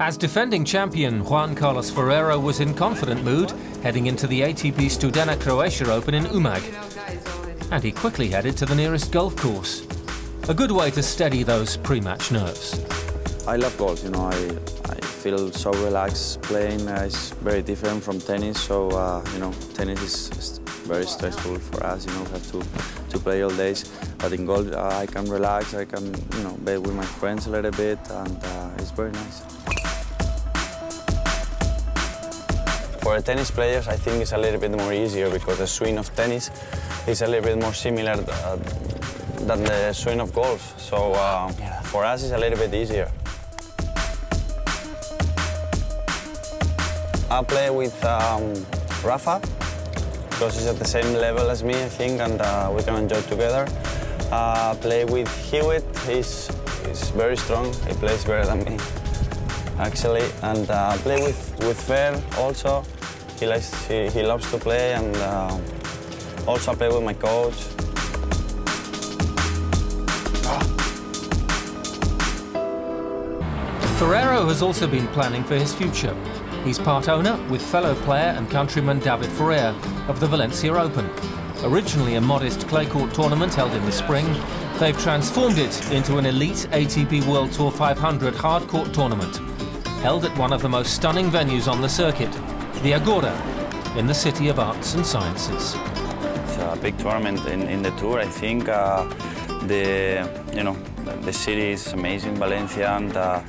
As defending champion, Juan Carlos Ferrero was in confident mood heading into the ATP Studena Croatia Open in Umag. And he quickly headed to the nearest golf course. A good way to steady those pre-match nerves. I love golf, you know, I, I feel so relaxed playing. Uh, it's very different from tennis, so, uh, you know, tennis is very stressful for us, you know, have to, to play all days. But in golf, uh, I can relax, I can, you know, be with my friends a little bit, and uh, it's very nice. For tennis players, I think it's a little bit more easier because the swing of tennis is a little bit more similar uh, than the swing of golf. So uh, for us, it's a little bit easier. I play with um, Rafa because he's at the same level as me, I think, and uh, we can enjoy together. Uh, play with Hewitt, he's, he's very strong, he plays better than me, actually. And uh, play with, with Fer also, he, likes, he, he loves to play, and uh, also play with my coach. Ferrero has also been planning for his future. He's part owner with fellow player and countryman David Ferrer of the Valencia Open. Originally a modest clay court tournament held in the spring, they've transformed it into an elite ATP World Tour 500 hard court tournament, held at one of the most stunning venues on the circuit, the Agora, in the City of Arts and Sciences. It's a big tournament in, in the tour. I think uh, the you know the city is amazing, Valencia, and uh,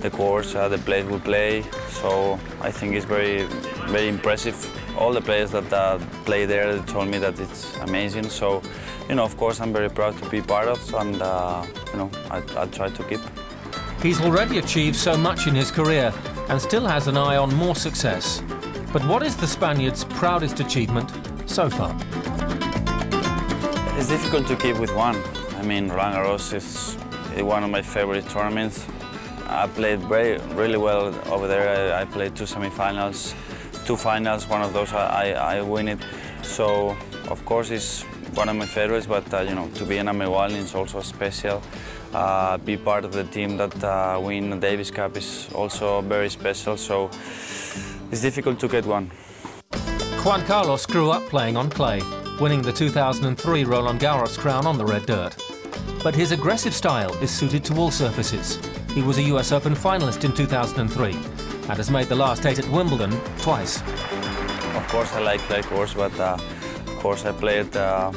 the course, uh, the place we play. So I think it's very very impressive. All the players that uh, play there told me that it's amazing. So you know, of course, I'm very proud to be part of, and uh, you know, I, I try to keep. He's already achieved so much in his career and still has an eye on more success. But what is the Spaniard's proudest achievement so far? It's difficult to keep with one. I mean, Roland Garros is one of my favorite tournaments. I played very, really well over there. I, I played two semifinals, two finals. One of those I, I, win it. So, of course, it's one of my favorites. But uh, you know, to be a number one is also special. Uh, be part of the team that uh, win the Davis Cup is also very special. So, it's difficult to get one. Juan Carlos grew up playing on clay, winning the 2003 Roland Garros crown on the red dirt. But his aggressive style is suited to all surfaces. He was a US Open finalist in 2003 and has made the last eight at Wimbledon twice. Of course, I like clay courts, but uh, of course I played uh,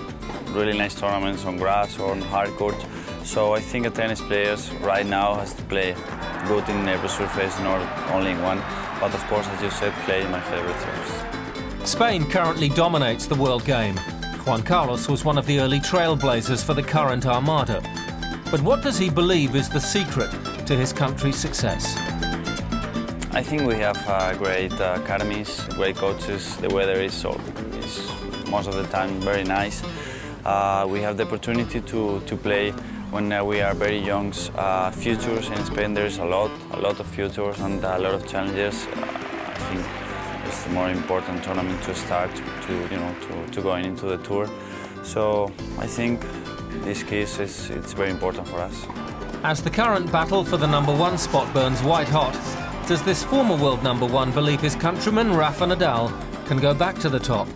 really nice tournaments on grass or on hard court. So I think a tennis player right now has to play good in every surface, not only in one. But of course, as you said, play my favorite surface. Spain currently dominates the world game. Juan Carlos was one of the early trailblazers for the current armada. But what does he believe is the secret to his country's success? I think we have uh, great uh, academies, great coaches. The weather is, so, is most of the time very nice. Uh, we have the opportunity to, to play when uh, we are very young. Uh, futures in Spain, there's a lot, a lot of futures and a lot of challenges. Uh, I think it's the more important tournament to start to, you know, to, to going into the tour. So I think this case is it's very important for us. As the current battle for the number one spot burns white hot, does this former world number one believe his countryman Rafa Nadal can go back to the top,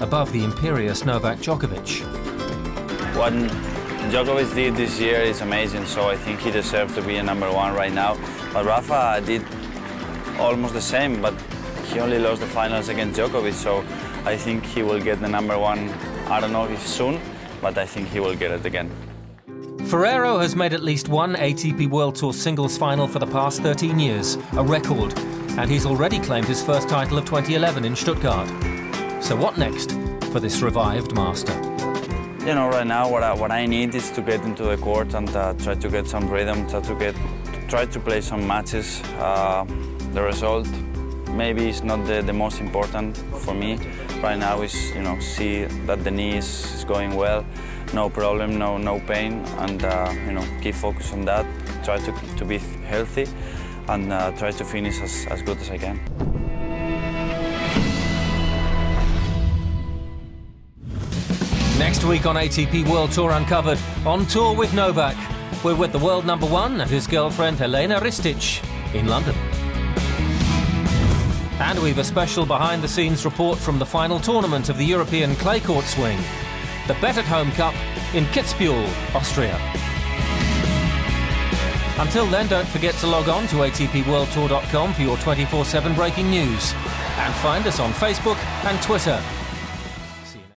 above the imperious Novak Djokovic? What Djokovic did this year is amazing, so I think he deserves to be a number one right now. But Rafa did almost the same, but he only lost the finals against Djokovic, so I think he will get the number one. I don't know if soon, but I think he will get it again. Ferrero has made at least one ATP World Tour singles final for the past 13 years, a record, and he's already claimed his first title of 2011 in Stuttgart. So what next for this revived master? You know, right now what I, what I need is to get into the court and uh, try to get some rhythm, try to get, try to play some matches. Uh, the result maybe is not the, the most important for me right now. Is you know see that the knee is, is going well, no problem, no no pain, and uh, you know keep focus on that. Try to to be healthy, and uh, try to finish as, as good as I can. Next week on ATP World Tour Uncovered, on tour with Novak. We're with the world number one and his girlfriend Jelena Ristic in London. And we've a special behind the scenes report from the final tournament of the European Clay Court Swing, the Bet at Home Cup in Kitzbühel, Austria. Until then, don't forget to log on to ATPWorldTour.com for your 24 7 breaking news. And find us on Facebook and Twitter